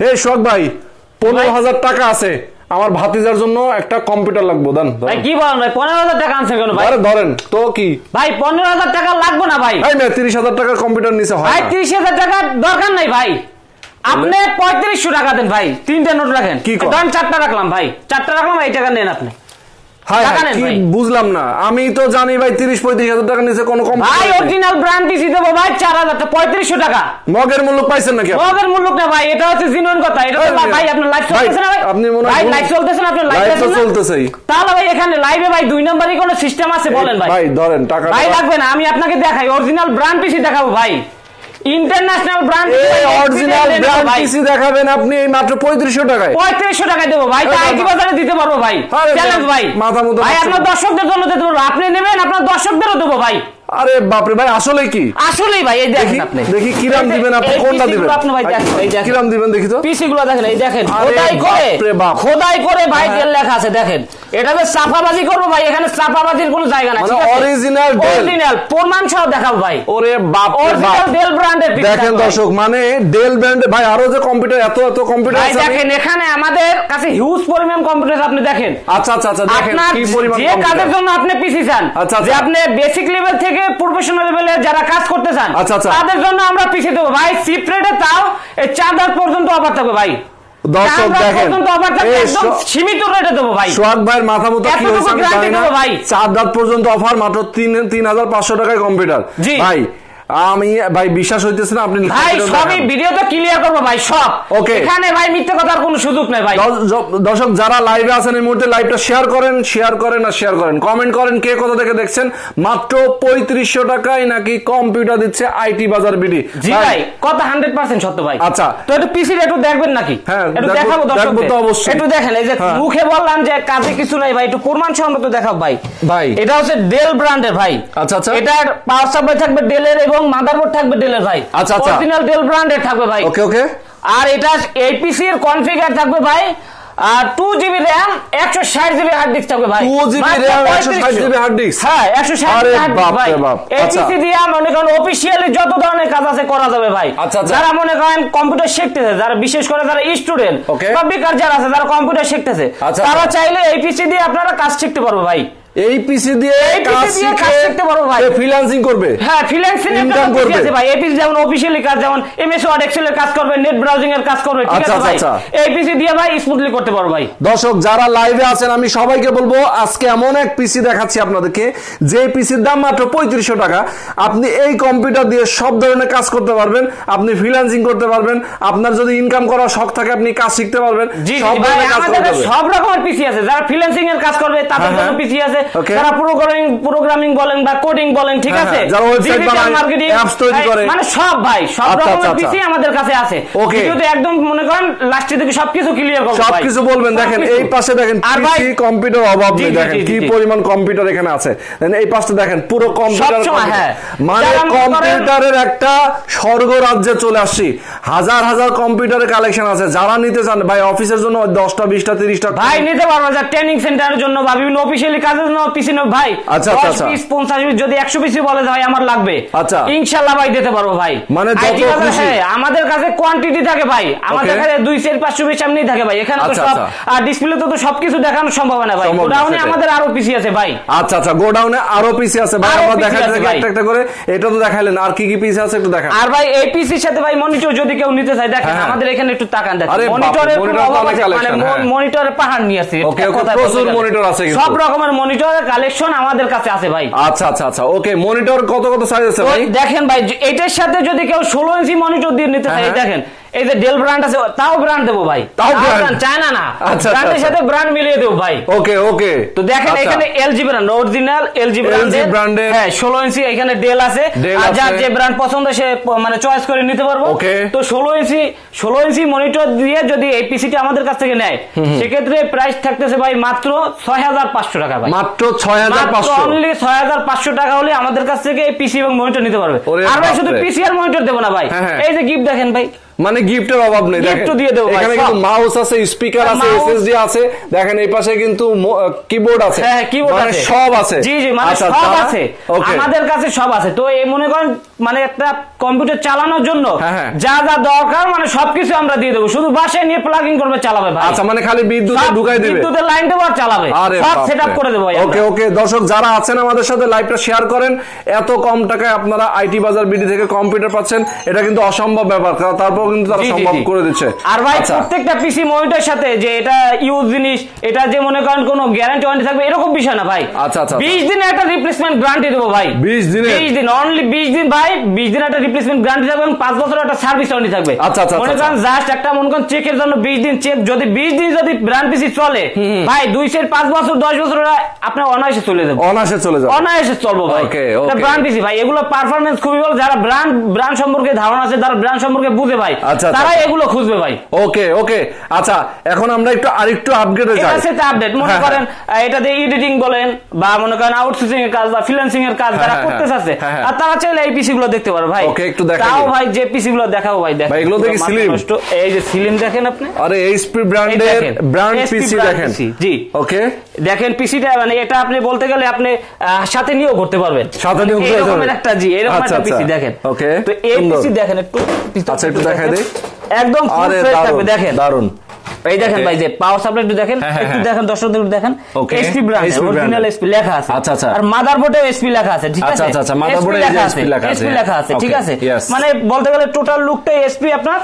হে শোক ভাই পনেরো হাজার টাকা আছে। আমার ভাতিজার জন্য একটা কম্পিউটার লাগবো দেন ভাই কি বলেন ভাই? পনেরো হাজার টাকা আনছেন কেন ভাই? আরে ধরেন তো কি? ভাই পনেরো হাজার টাকা লাগবে না ভাই? ভাই মেয়ে তিরিশ হাজার টাকার কম্পিউটার নিচে হয় ভাই না। তিরিশ হাজার টাকা দরকার নাই ভাই। আপনি পঁয়ত্রিশশো টাকা দেন ভাই তিনটে নোট রাখেন। কি? ধরেন চারটা রাখলাম ভাই চারটা রাখলাম এই টাকা নেন আপনি। বুঝলাম না। আমি তো জানি ভাই তিরিশ পঁয়ত্রিশ হাজার টাকা নিচে কোনো ভাই অরিজিনাল ব্র্যান্ড পিসি দেবো ভাই চার হাজার টাকা পঁয়ত্রিশশো টাকা। মগের মূল্য পাইছেন নাকি আপনি? মগের মূল্য না ভাই এটা হচ্ছে জিনুইন কথা। এটা ভাই আপনার লাইভ চলতেছে না ভাই। আপনি মনে হয় লাইভ চলতেছে না আপনার লাইভ চলতেছেই। তাহলে ভাই এখানে লাইভে ভাই দুই নম্বরই কোনো সিস্টেম আছে বলেন ভাই। ভাই ধরেন টাকা ভাই লাগবে না আমি আপনাকে দেখাই অরিজিনাল ব্র্যান্ড পিসি দেখাবো ভাই। ইন্টারন্যাশনাল ব্র্যান্ড এই অরিজিনাল ব্র্যান্ড পিসি দেখাবেন আপনি এই মাত্র পঁয়ত্রিশশো টাকায়। পঁয়ত্রিশশো টাকায় দেবো ভাই। তাই কি বাজারে দিতে পারব ভাই। চ্যালেঞ্জ ভাই মাথা মতো ভাই আপনার দর্শকদের জন্য দিতে পারব। আপনি নেবেন আপনার দর্শকদেরও দেবো ভাই। আরে বাপরে ভাই আসলে কি? আসলেই ভাই এই দেখেন আপনি। দেখি কিরাম দিবেন আপনি কোনটা দিবেন? আপনি ভাই দেখেন এই দেখেন। কিরাম দিবেন দেখি তো। পিসি গুলো দেখেন এই দেখেন। খোদাই করে বাপরে বাপ। খোদাই করে ভাই তেল লেখা আছে দেখেন। এটা যে চাপাবাজি করব ভাই এখানে চাপাবাজির কোনো জায়গা না মানে original Dell। অরিজিনাল প্রমাণ সহ দেখাবো ভাই। ওরে বাপ। অরিজিনাল ডেল ব্র্যান্ডের দেখেন দর্শক মানে ডেল ব্র্যান্ড ভাই আরও যে কম্পিউটার এত এত কম্পিউটার আছে আমি- দেখেন এখানে আমাদের কাছে হিউজ পরিমাণ কম্পিউটার আপনি দেখেন। আচ্ছা আচ্ছা আচ্ছা দেখেন কি পরিমাণ যে কাজের জন্য আপনি পিসি চান আচ্ছা, আচ্ছা। যে আপনি বেসিক লেভেল থেকে প্রফেশনাল লেভেলে যারা কাজ করতে চান আচ্ছা, আচ্ছা। তাদের জন্য আমরা পিছিয়ে দেবো। ভাই চিপ রেটে তাও এই চার দাঁত পর্যন্ত অফার থাকবে ভাই। দর্শক চার দেখেন পর্যন্ত অফার থাকবে এই একদম স- সীমিত রেটে দেবো ভাই। সোহাগ ভাইয়ের মাথা মতো কি হয়েছে আমি জানি না। চার দাঁত পর্যন্ত অফার মাত্র তিন তিন হাজার পাঁচশো টাকায় কম্পিউটার জি। ভাই আমি ভাই বিশ্বাস হইতেছে না আপনি ভাই সবই দেখান। ভিডিওতে ক্লিয়ার করব ভাই সব Okay. এখানে ভাই মিথ্যে কথার কোনো সুযোগ নেই ভাই দর্শক যারা লাইভে আছেন এই মুহূর্তে লাইভটা শেয়ার করেন শেয়ার করেন আর শেয়ার করেন কমেন্ট করেন কে কোথা থেকে দেখছেন মাত্র পঁয়ত্রিশশো টাকায় নাকি কম্পিউটার দিচ্ছে আইটি বাজার বিডি জি ভাই হান্ড্রেড পার্সেন্ট সত্য ভাই আচ্ছা। তো একটু পিসির একটু দেখবেন নাকি হ্যাঁ, একটু দেখাবো। দেখব তো অবশ্যই। একটু দেখেন এই যে হ্যাঁ। মুখে বললাম যে কাজে কিছু নাই ভাই একটু প্রমাণ সহ তো দেখাবো ভাই ভাই। এটা হচ্ছে ডেল ব্র্যান্ডের ভাই আচ্ছা, আচ্ছা। এটার পাওয়ার সাপ্লাই থাকবে ডেলের এবং মাদারবোর্ড থাকবে ডেলের ভাই আচ্ছা, আচ্ছা। অরিজিনাল ডেল ব্র্যান্ডের থাকবে ভাই ওকে ওকে আর এটা এপিসি এর কনফিগার থাকবে ভাই আর টু জিবি র্যাম একশো ষাট জিবি হার্ড ডিস্ক থাকবে ভাই 2 GB মাত্র RAM, 3500 160 GB hard হ্যাঁ একশো ষাট ভাই বাপ, আচ্ছা। এপিসি দিয়ে মনে করেন অফিসিয়ালি যত ধরনের কাজ আছে করা যাবে ভাই আচ্ছা, আচ্ছা। যারা মনে করেন কম্পিউটার শিখতেছে যারা বিশেষ করে যারা স্টুডেন্ট. বা বেকার যারা আছে যারা কম্পিউটার শিখতেছে তারা। চাইলে এপিসি দিয়ে আপনারা কাজ শিখতে পারবে ভাই এই পিসি দিয়ে কাজ শিখতে পারব ভাই। ফ্রিল্যান্সিং করবে হ্যাঁ ফ্রিল্যান্সিং এর কাজ করবে। আছে ভাই যেমন অফিসিয়ালি কাজ যেমন এমএস ওয়ার্ড এক্সেল এর কাজ করবে নেট ব্রাউজিং এর কাজ করবে ঠিক আচ্ছা, আছে ভাই আচ্ছা, দিয়ে ভাই স্মুথলি করতে পারো ভাই দর্শক যারা লাইভে আছেন আমি সবাইকে বলব আজকে এমন এক পিসি দেখাচ্ছি আপনাদেরকে যে পিসির দাম মাত্র পঁয়ত্রিশশো টাকা আপনি এই কম্পিউটার দিয়ে সব ধরনের কাজ করতে পারবেন আপনি ফ্রিল্যান্সিং করতে পারবেন আপনার যদি ইনকাম করার শখ থাকে আপনি কাজ শিখতে পারবেন সব ধরনের কাজ করতে পারবেন সব রকমের পিসি আছে যারা ফ্রিল্যান্সিং এর কাজ করবে তাদের হ্যাঁ, জন্য হ্যাঁ। পিসি আছে Okay. যারা প্রোগ্রামিং প্রোগ্রামিং বলেন বা কোডিং বলেন ঠিক হ্যাঁ, আছে? হ্যাঁ, যারা website বানায়, মার্কেটিং apps তৈরি করে। মানে সব ভাই সব আচ্ছা, আচ্ছা, রকমের আচ্ছা। পিসি আমাদের কাছে আছে. ভিডিওতে একদম মনে করেন লাস্টে থেকে সবকিছু ক্লিয়ার করব সবকিছু বলবেন দেখেন এই পাশে দেখেন পিসি কম্পিউটার অভাব নেই দেখেন কি পরিমাণ কম্পিউটার এখানে আছে। এই পাশে দেখেন পুরো কম্পিউটার হ্যাঁ। মানে কম্পিউটারের একটা স্বর্গ রাজ্যে চলে আসছি। হাজার হাজার কম্পিউটারের কালেকশন আছে। যারা নিতে চান ভাই অফিসের জন্য দশটা বিশটা তিরিশটা ভাই নিতে পারব ট্রেনিং সেন্টারের জন্য বা বিভিন্ন অফিসিয়ালি কাজের জন্য পিসি ভাই আচ্ছা, আচ্ছা, আচ্ছা। পিস পঞ্চাশ পিস যদি একশো পিসি বলে ভাই আমার লাগবে। আচ্ছা। ইনশাল্লাহ ভাই দিতে পারব ভাই। মানে যত খুশি। হ্যাঁ, আমাদের কাছে কোয়ান্টিটি থাকে ভাই। আমাদের কাছে দুই সেট পাঁচশো পিস এমনি থাকে ভাই। এখানে তো সব। আর ডিসপ্লেতে তো সবকিছু দেখানো সম্ভব না ভাই। গোডাউনে আমাদের আরও পিসি আছে ভাই। আচ্ছা আচ্ছা গোডাউনে আরও পিসি আছে ভাই। আমরা আছে থেকে। একটা একটা করে। এটা তো দেখাইলেন। আর কি কি পিসি আছে একটু দেখান। আর ভাই এই পিসির সাথে ভাই মনিটর যদি কেউ নিতে চায় দেখেন হ্যাঁ, হ্যাঁ। আমাদের এখানে একটু তাকান দেখেন। মনিটরের আছে মানে হ্যাঁ। মনিটরের পাহাড় নিয়ে কথায় প্রচুর monitor আছে সব রকমের মনিটরের কালেকশন আমাদের কাছে আছে ভাই। আচ্ছা আচ্ছা আচ্ছা। ওকে মনিটর কত কত সাইজ আছে ভাই? দেখেন ভাই এটার সাথে যদি কেউ ষোলো ইঞ্চি মনিটর দিয়ে নিতে চায় হ্যাঁ, হ্যাঁ। দেখেন এই যে ডেল ব্র্যান্ড আছে তাও ব্র্যান্ড দেবো ভাই। তাও? চায়না না। আচ্ছা, ব্র্যান্ডের আচ্ছা। সাথে ব্র্যান্ড মিলিয়ে দেবো ভাই। ওকে ওকে। তো দেখেন এখানে এলজি ব্র্যান্ড অরিজিনাল এলজি ব্র্যান্ডের brand-এর। হ্যাঁ 16 ইঞ্চি এখানে ডেল আছে। আর যার যে ব্র্যান্ড পছন্দ সে মানে চয়েস করে নিতে পারব। তো 16 ইঞ্চি 16 ইঞ্চি মনিটর দিয়ে যদি এই পিসিটি আমাদের কাছ থেকে নেয় সেক্ষেত্রে প্রাইস থাকতেছে ভাই মাত্র 6500 টাকা ভাই। মাত্র ছয় হাজার মাত্র পাঁচশো। অনলি 6500 টাকা হলে আমাদের কাছ থেকে এই পিসি এবং মনিটর নিতে পারবে। আর ভাই শুধু পিসি আর মনিটর দেবো না ভাই। হ্যাঁ, হ্যাঁ। এই যে গিফট দেখেন ভাই। মানে গিফটের অভাব নেই। তো দিয়ে দেবো এখানে কিন্তু মাউস আছে স্পিকার আছে এসএসডি আছে দেখেন এই পাশে কিন্তু কিবোর্ড আছে। হ্যাঁ কিবোর্ড মানে আছে। সব আছে। জি জি মানে আচ্ছা, সব আছে। আমাদের কাছে সব আছে। তো এই মনে করেন মানে একটা কম্পিউটার চালানোর জন্য হ্যাঁ, হ্যাঁ। যা যা দরকার মানে সবকিছু আমরা দিয়ে দেবো। শুধু বাসায় নিয়ে প্লাগিং করবে চালাবে ভাই। আচ্ছা মানে খালি বিদ্যুৎ ঢুকাই দিবে। বিদ্যুতের লাইন দেবো আর চালাবে। সব সেট আপ করে দেবো ওকে ওকে দর্শক যারা আছেন আমাদের সাথে লাইভটা শেয়ার করেন। এত কম টাকায় আপনারা আইটি বাজার বিডি থেকে কম্পিউটার পাচ্ছেন। এটা কিন্তু অসম্ভব ব্যাপার। তারপর কিন্তু তারা সম্ভব করে দিচ্ছে। আর ভাই আচ্ছা। প্রত্যেকটা পিসি মনিটরের সাথে যে এটা ইউজ জিনিস এটা যে মনে করেন কোনো গ্যারান্টি ওয়ারেন্টি থাকবে এরকম বিষয় না ভাই। আচ্ছা, আচ্ছা, বিশ দিনে একটা রিপ্লেসমেন্ট গ্যারান্টি দেবো ভাই। 20 দিনের? বিশ দিন অনলি বিশ দিন ভাই বিশ দিন একটা রিপ্লেসমেন্ট গ্যারান্টি থাকবে এবং পাঁচ বছর একটা সার্ভিস ওয়ারেন্টি থাকবে। আচ্ছা, আচ্ছা, মনে আচ্ছা, করেন জাস্ট একটা মনে করেন চেকের জন্য বিশ দিন চেক যদি বিশ দিন যদি ব্র্যান্ড পিসি চলে ভাই দুই সেট পাঁচ বছর দশ বছর ওরা আপনার অনায়াসে চলে যাবে। অনাসে চলে যাবে। অনায়াসে চলবো ভাই. ব্র্যান্ড পিসি ভাই এগুলো পারফরমেন্স খুবই ভালো যারা ব্র্যান্ড ব্র্যান্ড সম্পর্কে ধারণা আছে তারা ব্র্যান্ড সম্পর্কে বুঝে ভাই। আচ্ছা, আচ্ছা। তারা এগুলো খুঁজবে ভাই। ওকে ওকে। আচ্ছা এখন আমরা একটু আরেকটু আপগ্রেডে যাই। এটা সেটা আপডেট মনে হ্যাঁ, করেন আহ, এটাতে এডিটিং বলেন বা মনে করেন আউটসোর্সিং এর কাজ বা ফ্রিল্যান্সিং এর কাজ যারা হ্যাঁ, করতে হ্যাঁ, চাচ্ছে হ্যাঁ, হ্যাঁ। আর তারা চাইলে এই পিসি গুলো দেখতে পারো ভাই। Okay, একটু দেখাই তাও ভাই যে পিসি গুলো দেখাবো ভাই দেখেন। ভাই, এগুলো দেখি। নষ্ট। এই যে সিলিম দেখেন আপনি? আরে এইচপি ব্র্যান্ডের ব্র্যান্ড পিসি দেখেন। জি। ওকে? দেখেন পিসিটা মানে এটা আপনি বলতে গেলে আপনি আহ, সাথে নিয়েও করতে পারবেন সাথে নিয়েও করতে পারবেন। একটা জি এরকম আচ্ছা, একটা পিসি আচ্ছা। দেখেন ওকে তো এই পিসি দেখেন একটু আচ্ছা, একটু দেখাই দেই। একদম ফুল ফ্রেশ থাকবে দেখেন দারুণ এই দেখেন ভাই যে পাওয়ার সাপ্লাই একটু দেখেন হ্যাঁ, হ্যাঁ, একটু হ্যাঁ। দেখেন দর্শকদের একটু দেখেন। এসপি ব্র্যান্ড অরিজিনাল এসপি লেখা আছে। আচ্ছা, আচ্ছা। আর মাদারবোর্ডে এসপি লেখা আছে ঠিক আচ্ছা, আছে? আচ্ছা, আচ্ছা, motherboard এ SP লেখা আছে এসপি লেখা আছে ঠিক আছে? মানে বলতে গেলে টোটাল লুকটাই এসপি আপনার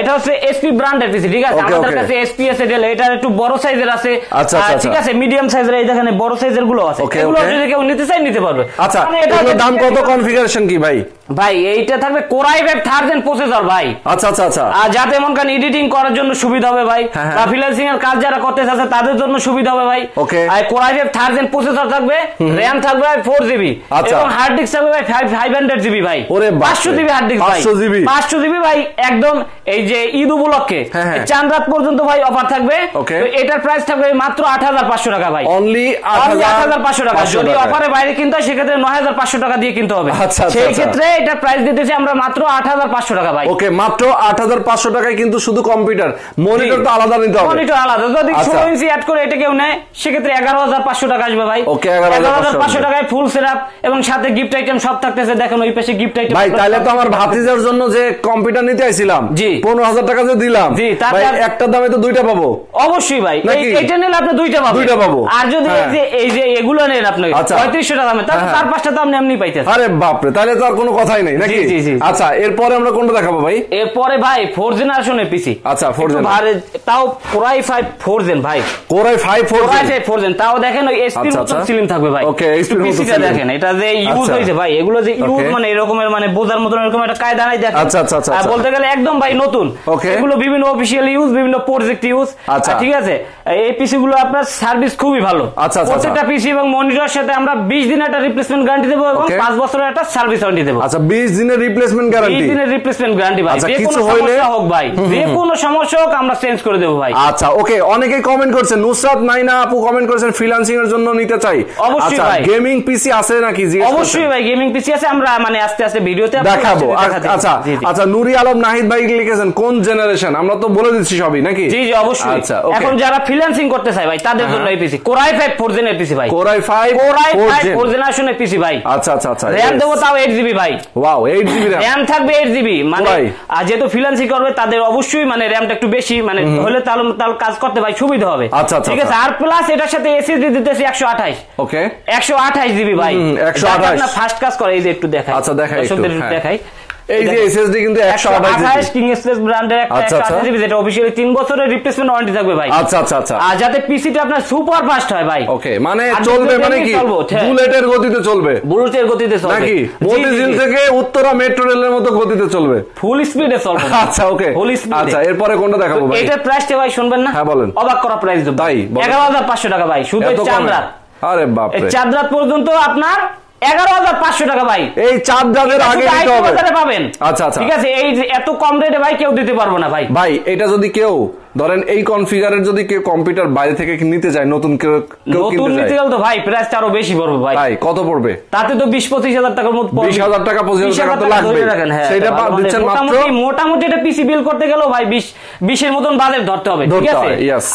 এটা হচ্ছে এসপি ব্র্যান্ডের পিসি ঠিক আছে? আমাদের. কাছে এসপি আছে ডেল এটা একটু বড় সাইজের আছে। আচ্ছা, আচ্ছা, ঠিক আচ্ছা। আছে মিডিয়াম সাইজের এই দেখেন বড় সাইজেরগুলো আছে এগুলো যদি কেউ নিতে চাই নিতে পারবে। আচ্ছা মানে এটা দাম কত কনফিগারেশন কি ভাই? ভাই এইটা থাকবে কোরাই ফাইভ থার্জেন্ড প্রসেসর ভাই। আচ্ছা আচ্ছা আচ্ছা। আর যাতে মন কান এডিটিং করার জন্য সুবিধা হবে ভাই। হ্যাঁ, হ্যাঁ। বা ফ্রিল্যান্সিং এর কাজ যারা করতে চাচ্ছে তাদের জন্য সুবিধা হবে ভাই। Okay. R core i five third gen processor থাকবে র্যাম থাকবে ফোর জিবি আচ্ছা। এবং হার্ড ডিস্ক থাকবে ভাই ফাইভ ফাইভ হান্ড্রেড জিবি ভাই। ওরে বাপরে। পাঁচশো জিবি হার্ড ডিস্ক ভাই। 500 GB পাঁচশো জিবি ভাই একদম এই যে ঈদ উপলক্ষে। হ্যাঁ। চাঁদ রাত পর্যন্ত ভাই অফার থাকবে। তো এটার প্রাইস থাকবে মাত্র আট হাজার পাঁচশো টাকা ভাই। অনলি আট হাজার পাঁচশো টাকা। যদি অফারে বাইরে কিনতে হয় সেক্ষেত্রে নয় হাজার পাঁচশো টাকা দিয়ে কিনতে হবে। আচ্ছা, আচ্ছা, সেই আচ্ছা। ক্ষেত্রে এটা প্রাইস দিতেছি আমরা মাত্র আট হাজার পাঁচশো টাকা ভাই। ওকে মাত্র আট হাজার পাঁচশো টাকায় কিন্তু শুধু কম্পিউটার মনিটর তো আলাদা নিতে হবে। মনিটর আলাদা। যদি আচ্ছা। ষোলো ইঞ্চি অ্যাড করে এটা কেউ নেয় সেক্ষেত্রে এগারো হাজার পাঁচশো টাকা আসবে ভাই। Okay, 11,500 পাঁচশো টাকায় ফুল সেটআপ এবং সাথে গিফট আইটেম সব থাকতেছে। দেখেন ওই পাশে গিফট আইটেম ভাই তাহলে তো আমার ভাতিজার জন্য যে কম্পিউটার নিতে আইছিলাম জি। পনেরো হাজার টাকা যে দিলাম জি, তাতে আর- একটা দামে তো দুইটা পাবো। অবশ্যই ভাই। এই-? এইটা নিলে আপনি দুইটা পাবেন। দুইটা পাবো। আর যদি এই হ্যাঁ। যে এগুলো নেন আপনি আচ্ছা। পঁয়ত্রিশশো টাকা দামে হ্যাঁ, চার পাঁচটা তো আপনি এমনি পাইতেছেন। আরে বাপরে তাহলে তো আর কোনো কথাই নেই নাকি। আচ্ছা এরপরে আমরা কোনটা দেখাবো ভাই এরপরে ভাই ফোর জেনারেশনের পিসি আচ্ছা, fourth generation। তাও core i five four gen ভাই core i five four core i five four gen তাও দেখেন ওই এসপির আচ্ছা, মতন আচ্ছা। সিলিং থাকবে ভাই SP র মতো পিসিটা দেখেন এটা যে ইউজ আচ্ছা। হয়েছে ভাই এগুলো যে ইউজ. মানে এরকমের মানে বোঝার মতন এরকম একটা কায়দা নাই দেখেন আচ্ছা, আচ্ছা, আচ্ছা, আচ্ছা। বলতে গেলে একদম ভাই নতুন Okay. এগুলো বিভিন্ন অফিসিয়াল ইউজ বিভিন্ন প্রজেক্ট ইউজ আচ্ছা। ঠিক আছে এই পিসি গুলো আপনার সার্ভিস খুবই ভালো আচ্ছা, আচ্ছা, প্রত্যেকটা পিসি এবং মনিটরের সাথে আমরা বিশ দিন একটা রিপ্লেসমেন্ট গ্যারান্টি দেবো এবং Okay. পাঁচ বছরের একটা সার্ভিস ওয়ারেন্টি দেবো আচ্ছা বিশ দিনের রিপ্লেসমেন্ট গ্যারান্টি দিনের রিপ্লেসমেন্ট গ্যারান্টি ভাই। আচ্ছা, যে কোনো হইলে- সমস্যা হোক ভাই যে কোনো সমস্যা হোক আমরা চেঞ্জ করে দেবো ভাই। আচ্ছা ওকে অনেকেই কমেন্ট করছেন নুসরাত নাইনা আপু কমেন্ট করেছেন ফ্রিল্যান্সিং এর জন্য নিতে চাই। অবশ্যই আচ্ছা ভাই। গেমিং পিসি আছে নাকি? অবশ্যই ভাই গেমিং পিসি আছে আমরা মানে আস্তে আস্তে ভিডিওতে দেখাবো। আচ্ছা। আচ্ছা নুরি আলম নাহিদ ভাই লিখেছেন কোন জেনারেশন আমরা তো বলে দিচ্ছি সবই নাকি? জি জি অবশ্যই। আচ্ছা এখন যারা ফ্রিল্যান্সিং করতে চায় ভাই তাদের জন্য এই PC core i five four জেনের PC ভাই। Core i five core i five four জেনারেশনের পিসি ভাই। আচ্ছা আচ্ছা আচ্ছা র্যাম দেবো তাও এইট জিবি ভাই। ওয়াও 8 জিবি র্যাম র্যাম থাকবে 8 জিবি মানে আর যেহেতু ফ্রিল্যান্সিং করবে তাদের অবশ্যই মানে র্যামটা একটু বেশি মানে হলে তাহলে তাল কাজ করতে ভাই সুবিধা হবে। আচ্ছা, আচ্ছা, ঠিক আছে আচ্ছা। আর প্লাস এটার সাথে এসএসডি দিতেছি একশো আঠাইশ ওকে একশো আঠাইশ জিবি ভাই। হুম, 128 না ফার্স্ট কাজ করে এই যে একটু দেখাই। আচ্ছা, দেখাই হ্যাঁ। দেখাই। এই যে এসএসডি কিন্তু একশো আঠাশ কিং এক্সপ্রেস ব্র্যান্ডের একটা আচ্ছা, আচ্ছা। 128 জিবি যেটা অফিসিয়ালি তিন বছরের রিপ্লেসমেন্ট ওয়ারেন্টি থাকবে ভাই। আচ্ছা আচ্ছা আচ্ছা। আর যাতে পিসিটা আপনার সুপার ফাস্ট হয় ভাই। ওকে মানে চলবে মানে কি? হ্যাঁ। বুলেটের গতিতে চলবে। বুলেটের গতিতে চলবে। নাকি? মতিঝিল থেকে উত্তরা মেট্রো রেলের মতো গতিতে চলবে। ফুল স্পিডে চলবে। আচ্ছা ওকে ফুল স্পিডে আচ্ছা এরপরে কোনটা দেখাবো ভাই? এটার প্রাইসটা ভাই শুনবেন না? হ্যাঁ, বলেন। অবাক করা প্রাইস দেবো। হাজার পাঁচশো টাকা ভাই শুধু চাঁদ আরে রাত পর্যন্ত আপনার এগারো হাজার পাঁচশো টাকা ভাই। এই চার দামের আগে পাবেন। আচ্ছা আচ্ছা। ঠিক আছে এই এত কম রেটে ভাই কেউ দিতে পারব না ভাই। ভাই এটা যদি কেউ ধরেন এই কনফিগারের যদি কেউ কম্পিউটার বাইরে থেকে নিতে যায় নতুন কেউ নতুন নিতে গেলে তো ভাই প্রাইসটা আরও বেশি পড়বে ভাই ভাই কত পড়বে তাতে তো বিশ পঁচিশ হাজার টাকার মতো পড়বে। 20,000 টাকা, 25,000 টাকা তো 20,000 লাগবেই। ধরে রাখেন, হ্যাঁ। মানে দিচ্ছেন মাত্র? মোটামুটি মোটামুটি এটা পিসি বিল করতে গেলেও ভাই বিশ বিশের মতন বাজেট ধরতে হবে ঠিক আছে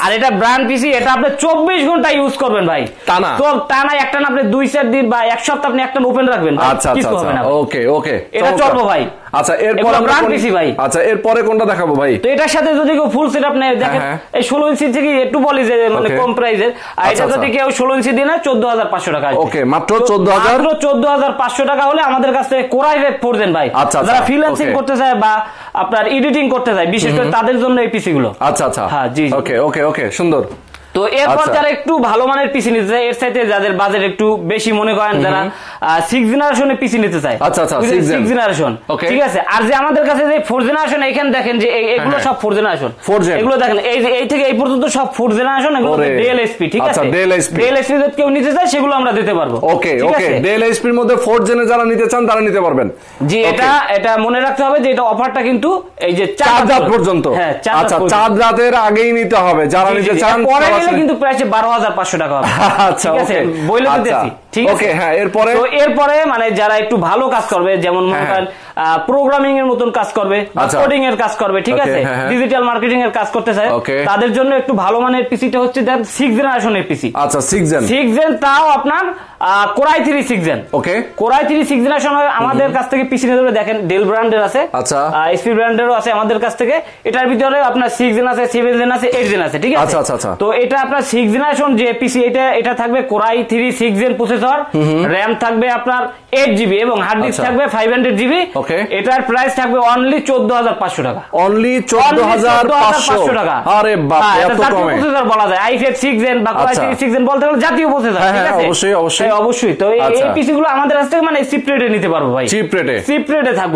আর এটা ব্র্যান্ড পিসি এটা আপনি চব্বিশ ঘণ্টা ইউজ করবেন ভাই টানা? তো টানা একটা না আপনি দুই চার দিন বা এক সপ্তাহ আপনি একটা ওপেন রাখবেন আচ্ছা আচ্ছা আচ্ছা ওকে ওকে এটা চমৎকার। চলবো ভাই। আচ্ছা এরপর আমরা ভাই। আচ্ছা এরপরে কোনটা দেখাবো ভাই? তো এটার সাথে যদি কেউ ফুল সেট আপনি দেখেন হ্যাঁ। এই ষোলো ইঞ্চি থেকে একটু বলি যে মানে কম প্রাইসের আর আচ্ছা, এটা যদি আচ্ছা। কেউ ষোলো ইঞ্চি দিয়ে নেয় চোদ্দ হাজার পাঁচশো টাকা আসবে। Okay, মাত্র তো 14,000 মাত্র চোদ্দ হাজার পাঁচশো টাকা হলে আমাদের কাছ কোরাই ভেব ফোর দেন ভাই। আচ্ছা, আচ্ছা, যারা ফ্রিল্যান্সিং করতে চায় বা আপনার এডিটিং করতে চায় বিশেষ করে তাদের জন্য এই পিসি গুলো। আচ্ছা আচ্ছা। হ্যাঁ, জি। ওকে ওকে ওকে সুন্দর। তো এরপর আচ্ছা। যারা একটু ভালো মানের পিসি নিতে চায় এর সাথে যাদের বাজেট একটু বেশি মনে করেন যারা সিক্স জেনারেশনের পিসি নিতে চায়। আচ্ছা, আচ্ছা, সিক্স জেনারেশন ঠিক আছে? আর যে আমাদের কাছে যে ফোর জেনারেশন এখানে দেখেন যে এগুলো হ্যাঁ। সব ফোর জেনারেশন gen। এগুলো দেখেন এই যে এই থেকে এই পর্যন্ত সব ফোর জেনারেশন এগুলো। ডেল এসপি ঠিক আচ্ছা, আছে? Dell SP ডেল এসপি যদি কেউ নিতে চায় সেগুলো আমরা দিতে পারব। ওকে ওকে? ডেল এইচপির মধ্যে ফোর্থ জেনে যারা নিতে চান তারা নিতে পারবেন। জি এটা এটা মনে রাখতে হবে যে এটা অফারটা কিন্তু এই যে চার রাত পর্যন্ত। হ্যাঁ চার আচ্ছা চার রাতের আগেই নিতে হবে। যারা নিতে। চান সরাসরি- কিন্তু প্রায় বারো হাজার পাঁচশো টাকা হবে। আচ্ছা ঠিক আছে? ওকে বইলে দিতেছি ঠিক আছে? হ্যাঁ এরপরে? তো এরপরে মানে যারা একটু ভালো কাজ করবে যেমন মনে হ্যাঁ, প্রোগ্রামিং এর মতন কাজ করবে আচ্ছা। কোডিং এর কাজ করবে ঠিক আছে? হ্যাঁ, হ্যাঁ। ডিজিটাল মার্কেটিং এর কাজ করতে চায়। তাদের জন্য একটু ভালো মানের পিসিটা হচ্ছে জেনারেশনের পিসি আচ্ছা জেন জেন তাও আপনার core i three six gen okay core i three six generation আমাদের কাছ থেকে পিসি হলে দেখেন ডেল ব্র্যান্ডের আছে। আচ্ছা। এসপি ব্র্যান্ডেরও আছে আমাদের কাছ থেকে। এটার ভিতরে আপনার সিক্স জেন আছে সেভেন জেন আছে এইট জেন আছে ঠিক আছে? আচ্ছা, আচ্ছা, আচ্ছা। তো এটা আপনার সিক্স জেনারেশন যে পিসি এটা এটা থাকবে core i three six gen processor RAM থাকবে আপনার এইট জিবি এবং হার্ড ডিস্ক আচ্ছা। থাকবে ফাইভ হান্ড্রেড জিবি এটার প্রাইস থাকবে অনলি চোদ্দ হাজার পাঁচশো টাকা। অনলি চোদ্দ হাজার পাঁচশো। টাকা। আরে বাপ হ্যাঁ, প্রসেসর বলা যায়। i5 6 জেন বা কোরাই আচ্ছা। 6 জেন বলতে গেলে জাতীয় প্রসেসর হ্যাঁ, ঠিক হ্যাঁ, আছে? অবশ্যই, অবশ্যই। অবশ্যই। তো এই- আচ্ছা। পিসি গুলো আমাদের কাছ থেকে মানে চিপ রেটে নিতে পারব ভাই। চিপ রেটে থাকব।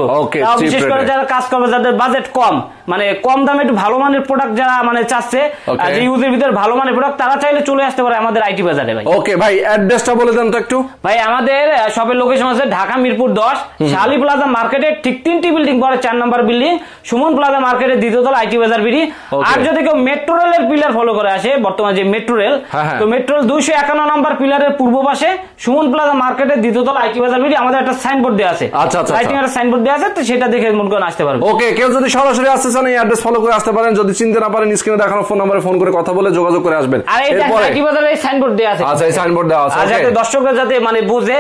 বিশেষ করে যারা কাজ করবে যাদের বাজেট কম মানে কম দামে একটু ভালো মানের প্রোডাক্ট যারা মানে চাচ্ছে যে ইউজের ভিতরে ভালো মানের প্রোডাক্ট তারা চাইলে চলে আসতে পারে আমাদের আইটি বাজারে ভাই। ওকে ভাই অ্যাড্রেসটা বলে দেন তো একটু। ভাই আমাদের শপের লোকেশন আছে ঢাকা মিরপুর দশ শালি প্লাজা মার্কেটের ঠিক তিনটি বিল্ডিং পরে চার নম্বর বিল্ডিং সুমন প্লাজা মার্কেটের দ্বিতীয় তলা আইটি বাজার বিডি। আর যদি কেউ মেট্রো রেলের পিলার ফলো করে আসে বর্তমানে যে মেট্রো রেল হ্যাঁ, হ্যাঁ। তো মেট্রো রেল দুইশো একান্ন নম্বর পিলারের পূর্ব পাশে সুমন প্লাজা মার্কেটের দ্বিতীয় তলা আইটি বাজার বিডি আমাদের একটা সাইনবোর্ড দেওয়া আছে। আচ্ছা, আচ্ছা, লাইটিং এর সাইনবোর্ড দেওয়া আছে তো সেটা দেখে মন করে আসতে পারবে ওকে কেউ যদি সরাসরি আসতে চান এই অ্যাড্রেস ফলো করে আসতে পারেন। যদি চিনতে না পারেন স্ক্রিনে দেখানো ফোন নাম্বারে ফোন করে কথা বলে যোগাযোগ করে আসবেন। আর এই আইটি বাজারে সাইনবোর্ড দেওয়া আছে। আচ্ছা এই সাইনবোর্ড দেওয়া আছে আর okay? দর্শকরা যাতে মানে বুঝে.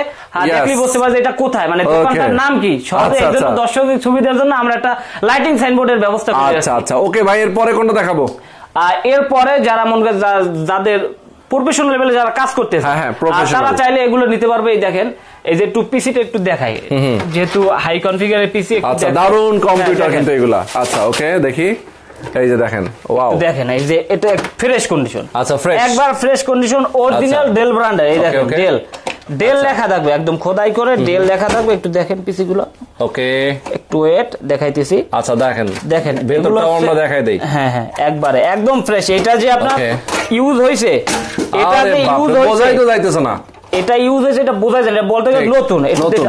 বুঝতে পারে এটা কোথায়। মানে দোকানটার নাম কি? সহজে আচ্ছা, এই জন্য আচ্ছা। দর্শকদের সুবিধার জন্য আমরা একটা লাইটিং সাইনবোর্ডের ব্যবস্থা করে আচ্ছা আচ্ছা। ওকে ভাই এরপরে কোনটা দেখাবো? এরপরে যারা মনে যাদের প্রফেশনাল লেভেলে যারা কাজ করতেছে হ্যাঁ, হ্যাঁ, তারা চাইলে এগুলো নিতে পারবে এই দেখেন। এই যে একটু পিসিটা একটু দেখাই। যেহেতু হাই কনফিগারের পিসি আচ্ছা দারুণ কম্পিউটার কিন্তু এগুলা। আচ্ছা ওকে দেখি। এই যে দেখেন ওয়াও দেখেন এই যে এটা ফ্রেশ কন্ডিশন আচ্ছা, fresh। একবার ফ্রেশ কন্ডিশন অরিজিনাল আচ্ছা। ডেল ব্র্যান্ডের এই দেখেন ডেল ডেল লেখা থাকবে একদম খোদাই করে ডেল লেখা থাকবে একটু দেখেন পিসি গুলো ওকে একটু ওয়েট দেখাইতেছি। আচ্ছা দেখেন। দেখেন ভেতরটা আমরা দেখাই দেই। হ্যাঁ হ্যাঁ একবারে একদম ফ্রেশ এটা যে আপনার ইউজ হয়েছে এটা যে ইউজ বাপরে, বোঝাই তো যাইতেছে না। এটা ইউজ হয়েছে এটা বোঝা যায় না বলতে গেলে নতুন।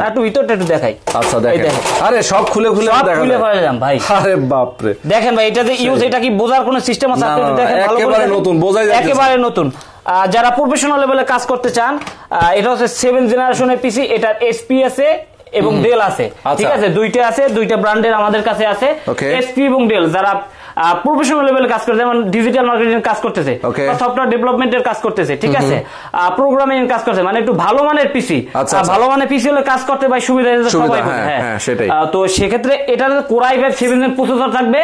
একটু ভিতরটা একটু দেখাই। আচ্ছা দেখেন। আরে সব খুলে খুলে সব খুলে। ভাই। আরে বাপরে। দেখেন ভাই এটা যে ইউজ এটা কি বোঝার কোনো সিস্টেম আছে? আপনি দেখেন একেবারে নতুন, বোঝাই যাচ্ছে। একেবারে নতুন। যারা প্রফেশনাল লেভেলে কাজ করতে চান এটা হচ্ছে সেভেন জেনারেশনের পিসি এটা এসপি আছে এবং ডেল আছে। আচ্ছা। ঠিক আছে? দুইটা আছে দুইটা ব্র্যান্ডের আমাদের কাছে আছে। এসপি এবং ডেল যারা প্রফেশনাল লেভেলে কাজ করতে যেমন ডিজিটাল মার্কেটিং কাজ করতেছে. সফটওয়্যার ডেভেলপমেন্টের কাজ করতেছে ঠিক আছে? প্রোগ্রামিং কাজ করছে মানে একটু ভালো মানের পিসি আচ্ছা, আচ্ছা। ভালো মানের পিসি হলে কাজ করতে ভাই সুবিধা সবাই হ্যাঁ, হ্যাঁ। হ্যাঁ, তো সেক্ষেত্রে এটার core i five seven processor থাকবে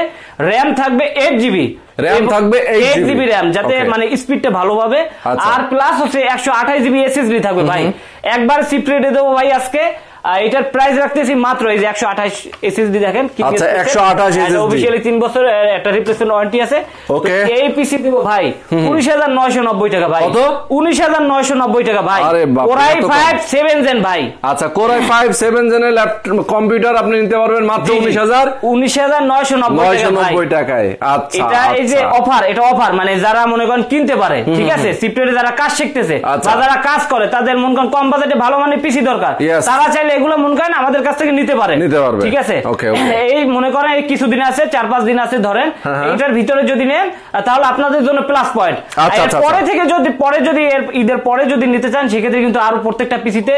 র্যাম থাকবে এইট জিবি RAM থাকবে এইট জিবি র্যাম যাতে. মানে স্পিডটা ভালো পাবে আচ্ছা। আর প্লাস হচ্ছে একশো আঠাশ জিবি এসএসডি থাকবে ভাই। একবার সিপ রেটে দেবো ভাই আজকে। আর এটার প্রাইস রাখতেছি মাত্র এই যে একশো আঠাশ এসএসডি দেখেন আচ্ছা, 128 SSD অফিসিয়ালি তিন বছর একটা রিপ্লেসমেন্ট ওয়ারেন্টি আছে। Okay. এই পিসি দিব ভাই উনিশ হাজার নয়শো নব্বই টাকা ভাই। কত? উনিশ হাজার নয়শো নব্বই টাকা ভাই। কোরাই এত কম। ফাইভ সেভেন জেন ভাই। আচ্ছা কোরাই ফাইভ সেভেন জেনের কম্পিউটার আপনি নিতে পারবেন মাত্র উনিশ হাজার উনিশ হাজার নয়শো নব্বই নয়শো টাকা ভাই। নব্বই টাকায়। আচ্ছা এটা এই যে আচ্ছা। অফার এটা অফার মানে যারা মনে করেন কিনতে পারে ঠিক আছে? সিপ্রেটে যারা কাজ শিখতেছে আচ্ছা। বা যারা কাজ করে তাদের মনে করেন কম বাজেটে ভালো মানে পিসি দরকার. তারা চাইলে এগুলো মনে করেন আমাদের কাছ থেকে নিতে পারেন নিতে পারবে। ঠিক আছে. এই মনে করেন এই কিছুদিন আছে চার পাঁচ দিন আছে ধরেন। হ্যাঁ, হ্যাঁ। ভিতরে যদি নেন তাহলে আপনাদের জন্য প্লাস পয়েন্ট আচ্ছা, আচ্ছা, পরে আচ্ছা। থেকে যদি পরে যদি ঈদের পরে যদি নিতে চান সেক্ষেত্রে কিন্তু আরও প্রত্যেকটা পিসিতে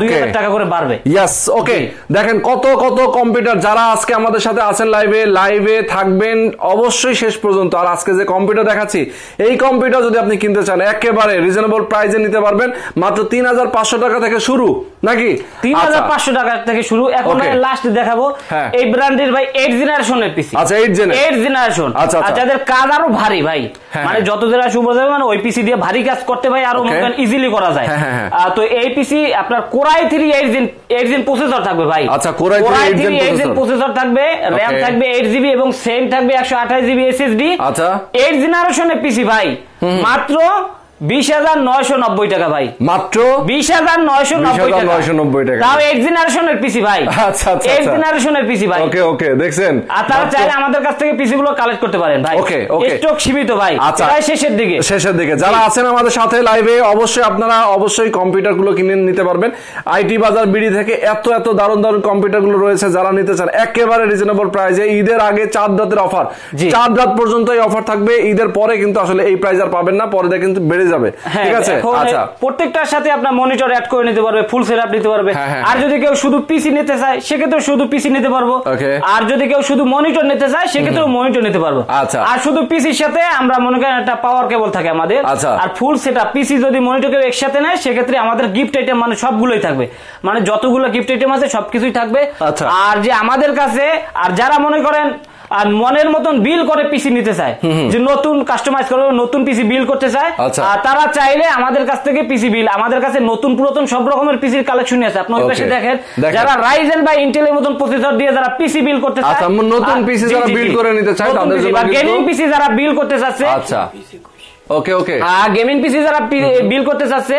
দুই হাজার টাকা করে বাড়বে। ইয়েস ওকে দেখেন কত কত কম্পিউটার যারা আজকে আমাদের সাথে আছেন লাইভে লাইভে থাকবেন অবশ্যই শেষ পর্যন্ত। আর আজকে যে কম্পিউটার দেখাচ্ছি এই কম্পিউটার যদি আপনি কিনতে চান একেবারে রিজনেবল প্রাইসে নিতে পারবেন। মাত্র তিন হাজার পাঁচশো টাকা থেকে শুরু নাকি? তিন হাজার আচ্ছা। পাঁচশো টাকা থেকে শুরু। এখন লাস্ট দেখাবো। হ্যাঁ। এই ব্র্যান্ডের ভাই এইট জেনারেশনের পিসি আচ্ছা জেনারেশন আচ্ছা, আচ্ছা। যাদের কাজ আরও ভারী ভাই হ্যাঁ, মানে। যত জেনারেশন বোঝাবে মানে ওই পিসি দিয়ে ভারী কাজ করতে ভাই আরও. ইজিলি করা যায়। হ্যাঁ, তো এই পিসি আপনার core i three eight gen eight gen processor থাকবে ভাই। আচ্ছা, Core i3 8 Gen three eight gen processor থাকবে র্যাম থাকবে এইট জিবি এবং সেম থাকবে একশো আঠাশ জিবি এসএসডি আচ্ছা। এইট জেনারেশনের পিসি ভাই। মাত্র বিশ হাজার নয়শো নব্বই টাকা ভাই। মাত্র? বিশ হাজার নয়শো নব্বই টাকা। 20,990 টাকা। তাও এইট জেনারেশনের পিসি ভাই। আচ্ছা, আচ্ছা, এইট আচ্ছা। জেনারেশনের পিসি ভাই। ওকে ওকে দেখছেন? আর তারা চাইলে আমাদের কাছ থেকে পিসি গুলো কালেক্ট করতে পারেন ভাই। Okay, okay. স্টক সীমিত ভাই। আচ্ছা। শেষের দিকে। শেষের দিকে। যারা আছেন আমাদের সাথে লাইভে অবশ্যই আপনারা অবশ্যই কম্পিউটারগুলো কিনে নিতে পারবেন। আইটি বাজার বিডি থেকে এত এত দারুণ দারুণ কম্পিউটারগুলো রয়েছে যারা নিতে চান। একেবারে রিজনেবল প্রাইসে ঈদের আগে চার রাতের অফার। চার রাত পর্যন্ত এই অফার থাকবে। ঈদের পরে কিন্তু আসলে এই প্রাইস আর পাবেন না। পরে কিন্তু বেড়ে যাবে। হ্যাঁ, ঠিক আছে? আচ্ছা। প্রত্যেকটার সাথে আপনার মনিটর অ্যাড করে নিতে পারবে ফুল সেটআপ নিতে পারবে। হ্যাঁ, হ্যাঁ, আর যদি কেউ শুধু পিসি নিতে চায় সেক্ষেত্রে শুধু পিসি নিতে পারব। আর যদি কেউ শুধু মনিটর নিতে চায় মনিটর নিতে পারব। আচ্ছা। আর শুধু পিসির সাথে আমরা মনে করেন একটা পাওয়ার কেবল থাকে আমাদের। আচ্ছা। আর ফুল সেটআপ পিসি যদি মনিটর কেউ একসাথে নেয় সেক্ষেত্রে আমাদের গিফট আইটেম মানে সবগুলোই থাকবে। মানে যতগুলো গিফট আইটেম আছে সবকিছুই থাকবে। আচ্ছা। আর যে আমাদের কাছে আর যারা মনে করেন আর মনের মতন বিল করে পিসি নিতে চায়। যে নতুন কাস্টমাইজ করে নতুন পিসি বিল করতে চায়। আচ্ছা। আর তারা চাইলে আমাদের কাছ থেকে পিসি বিল আমাদের কাছে নতুন পুরাতন সব রকমের পিসির কালেকশন আছে আপনি ওই পাশে দেখেন। যারা রাইজেন বা ইন্টেলের মতন প্রসেসর দিয়ে যারা পিসি বিল করতে চায় আচ্ছা, নতুন পিসি যারা বিল করে নিতে চায়, তাদের জন্য গেমিং পিসি যারা বিল করতে চাচ্ছে আচ্ছা। ওকে ওকে গেমিং পিসি যারা বিল করতে চাচ্ছে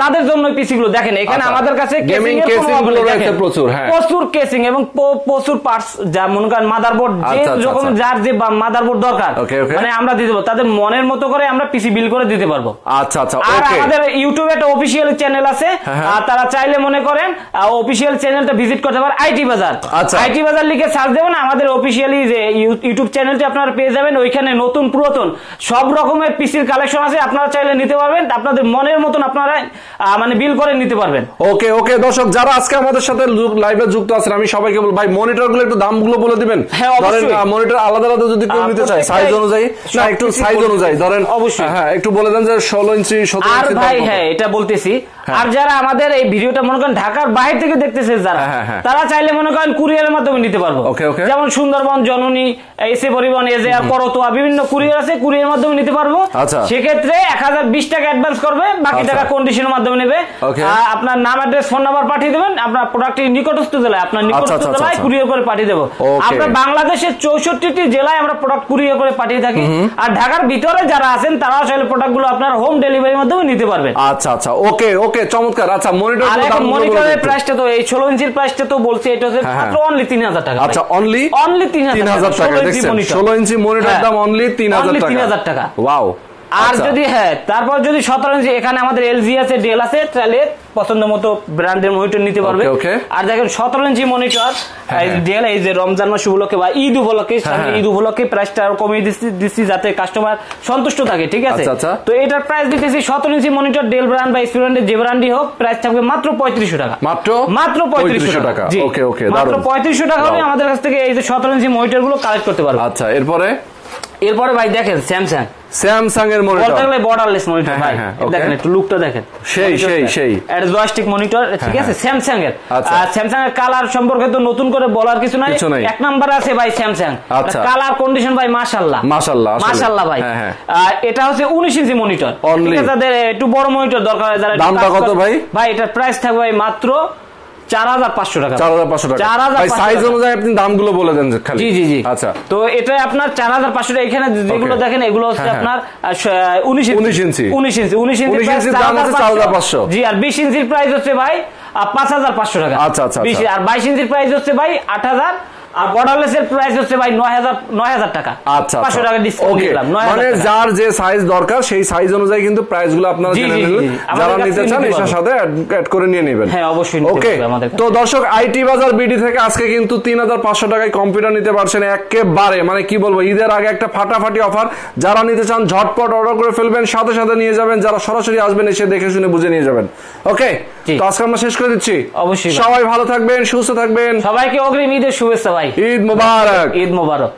তাদের জন্য পিসি গুলো দেখেন এখানে আচ্ছা। আমাদের কাছে Gaming casing এর কোনো casing অভাবগুলো রয়েছে প্রচুর, হ্যাঁ। প্রচুর কেসিং এবং প্রচুর পার্টস যা মনে করেন মাদারবোর্ড যে আচ্ছা, আচ্ছা, যখন আচ্ছা। যার যে মাদারবোর্ড দরকার Okay, okay. মানে আমরা দিতে পারব তাদের মনের মতো করে আমরা পিসি বিল করে দিতে পারব আচ্ছা আচ্ছা আর আমাদের ইউটিউবে একটা অফিসিয়াল চ্যানেল আছে হ্যাঁ, হ্যাঁ। আর তারা চাইলে মনে করেন অফিসিয়াল চ্যানেলটা ভিজিট করতে পারে আইটি বাজার আচ্ছা। আইটি বাজার লিখে সার্চ দেবেন আমাদের অফিসিয়ালি যে ইউটিউব চ্যানেলটি আপনারা পেয়ে যাবেন ওইখানে নতুন পুরাতন সব রকমের পিসির কালেকশন আছে আপনারা চাইলে নিতে পারবেন। আপনাদের মনের মতন আপনারা মানে বিল করে নিতে পারবেন। ওকে ওকে দর্শক যারা আজকে আমাদের সাথে লাইভে যুক্ত আছেন আমি সবাইকে বল ভাই মনিটরগুলো একটু দামগুলো বলে দিবেন। হ্যাঁ, অবশ্যই। মনিটর আলাদা আলাদা যদি কেউ নিতে চায় সাইজ অনুযায়ী না একটু সাইজ অনুযায়ী ধরেন অবশ্যই। হ্যাঁ একটু বলে দেন যে ষোলো ইঞ্চি সতেরো আর ইঞ্চি ভাই হ্যাঁ এটা বলতেছি। আর যারা আমাদের এই ভিডিওটা মনে করেন ঢাকার বাইরে থেকে দেখতেছে যারা হ্যাঁ, হ্যাঁ, হ্যাঁ। তারা চাইলে মনে করেন কুরিয়ারের মাধ্যমে নিতে পারব. যেমন সুন্দরবন জননী এসে পরিবহন এজে আর করতোয়া বিভিন্ন কুরিয়ার আছে কুরিয়ার মাধ্যমে নিতে পারব। আচ্ছা। সেক্ষেত্রে এক হাজার বিশ টাকা অ্যাডভান্স করবে বাকি আচ্ছা। টাকা কন্ডিশনের মাধ্যমে নেবে। আপনার নাম অ্যাড্রেস ফোন নাম্বার পাঠিয়ে দেবেন আপনার প্রোডাক্টটি নিকটস্থ জেলায় আপনার নিকটস্থ আচ্ছা, আচ্ছা, জেলায়। কুরিয়ার করে পাঠিয়ে দেবো. আমরা বাংলাদেশের চৌষট্টিটি জেলায় আমরা প্রোডাক্ট কুরিয়ার করে পাঠিয়ে থাকি। আর ঢাকার ভিতরে যারা আছেন তারা আসলে প্রোডাক্টগুলো আপনার হোম ডেলিভারির মাধ্যমে নিতে পারবেন আচ্ছা আচ্ছা। ওকে ওকে চমৎকার। আচ্ছা মনিটর মনিটরের প্রাইসটা তো এই ষোলো ইঞ্চির প্রাইসটা তো বলছে এটা হচ্ছে হ্যাঁ, মাত্র অনলি তিন হাজার টাকা। আচ্ছা অনলি অনলি তিন তিন হাজার টাকা দেখছেন? ষোলো ইঞ্চি মনিটর দাম অনলি টাকা তিন হাজার টাকা। ওয়াও আর যদি হ্যাঁ তারপর যদি সতেরো ইঞ্চি এখানে আমাদের এলজি আছে ডেল আছে তাহলে পছন্দ মতো ব্র্যান্ডের মনিটর নিতে পারবে. আর দেখেন সতেরো ইঞ্চি মনিটর হ্যাঁ। ডেল এই যে রমজান মাস উপলক্ষে বা ঈদ উপলক্ষে হ্যাঁ। ঈদ উপলক্ষে প্রাইসটা আরও কমিয়ে দিচ্ছি যাতে কাস্টমার সন্তুষ্ট থাকে ঠিক আছে আচ্ছা, আচ্ছা। তো এটার প্রাইস দিতেছি সতেরো ইঞ্চি মনিটর ডেল ব্র্যান্ড বা স্টুডেন্টের যে ব্র্যান্ডই হোক প্রাইস থাকবে মাত্র পঁয়ত্রিশশো টাকা মাত্র মাত্র পঁয়ত্রিশশো টাকা জি। ওকে ওকে মাত্র পঁয়ত্রিশশো টাকা হলে আমাদের কাছ থেকে এই যে সতেরো ইঞ্চি মনিটরগুলো কালেক্ট করতে পারবে আচ্ছা এরপরে এরপরে ভাই দেখেন স্যামসাং স্যামসাং এর বলতে মনিটর গেলে বর্ডারলেস মনিটর ভাই। হ্যাঁ, দেখেন একটু লুকটা দেখেন। সেই, সেই, সেই। এটা জয়স্টিক মনিটর ঠিক হ্যাঁ, আছে? স্যামসাং এর আচ্ছা। আর স্যামসাং এর কালার সম্পর্কে তো নতুন করে বলার কিছু নাই। এক নাম্বার আছে ভাই স্যামসাং। কালার কন্ডিশন ভাই মাশাআল্লাহ। মাশাআল্লাহ। মাশাআল্লাহ ভাই। হ্যাঁ। আর এটা হচ্ছে 19 ইঞ্চি মনিটর? ঠিক আছে? যাদের একটু বড় মনিটর দরকার হয় যারা দামটা কত ভাই? ভাই এটার প্রাইস থাকবে ভাই মাত্র 4500 টাকা। চার হাজার পাঁচশো টাকা। 4500 ভাই সাইজ অনুযায়ী আপনি দামগুলো বলে দেন খালি। জি জি জি। আচ্ছা। তো এটা আপনার চার হাজার পাঁচশো টাকা। এখানে যেগুলো দেখেন এগুলো হচ্ছে হ্যাঁ, আপনার উনিশ 19 ইঞ্চি। উনিশ ইঞ্চি। উনিশ ইঞ্চি 19 price দাম হচ্ছে 4500 4500 জি আর বিশ ইঞ্চির প্রাইস হচ্ছে ভাই পাঁচ হাজার পাঁচশো টাকা। আচ্ছা, আচ্ছা, আচ্ছা। আর বাইশ ইঞ্চির প্রাইস হচ্ছে ভাই আট হাজার আর বর্ডারলেস এর প্রাইস হচ্ছে ভাই নয় হাজার নয় হাজার টাকা। আচ্ছা পাঁচশো টাকা ডিসকাউন্ট দিলাম মানে যার যে সাইজ দরকার সেই সাইজ অনুযায়ী কিন্তু আপনারা জেনে নেবেন। যারা নিতে চান পারবেন। সাথে অ্যাড করে নিয়ে নেবেন। হ্যাঁ, অবশ্যই ওকে তো দর্শক আইটি বাজার বিডি থেকে আজকে কিন্তু তিন হাজার পাঁচশো টাকায় কম্পিউটার নিতে পারছেন একেবারে। মানে কি বলব ঈদের আগে একটা ফাটাফাটি অফার যারা নিতে চান ঝটপট অর্ডার করে ফেলবেন সাথে সাথে নিয়ে যাবেন। যারা সরাসরি আসবেন এসে দেখে শুনে বুঝে নিয়ে যাবেন। ওকে। তো আজকে আমরা শেষ করে দিচ্ছি। অবশ্যই সবাই ভালো থাকবেন সুস্থ থাকবেন। সবাইকে অগ্রিম ঈদের শুভেচ্ছা ভাই। ঈদ মুবারক। ঈদ মোবারক।